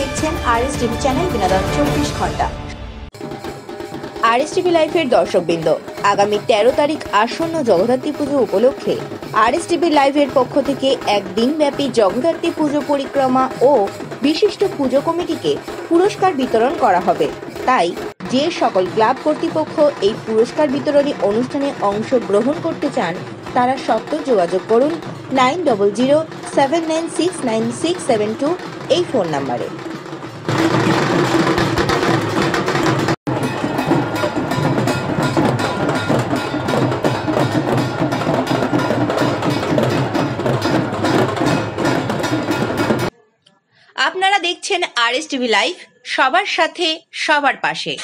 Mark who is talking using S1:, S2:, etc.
S1: দেখছেন আর S TV channel বিনোদন চব্বিশ ঘণ্টা। আর এস টিভি লাইভের দর্শকবৃন্দ, আগামী তেরো তারিখ আসন্ন জগদ্ধাত্রী পুজো উপলক্ষে আর এস টিভি লাইভের পক্ষ থেকে জগদ্ধাত্রী পুজো পরিক্রমা ও বিশিষ্ট পুজো কমিটিকে পুরস্কার বিতরণ করা হবে। তাই যে সকল ক্লাব কর্তৃপক্ষ এই পুরস্কার বিতরণী অনুষ্ঠানে অংশগ্রহণ করতে চান, তারা সত্ত্বর যোগাযোগ করুন nine double zero seven nine six nine six seven two এই ফোন নাম্বারে আপনারা দেখছেন আর এস টিভি লাইভ সবার সাথে, সবার পাশে।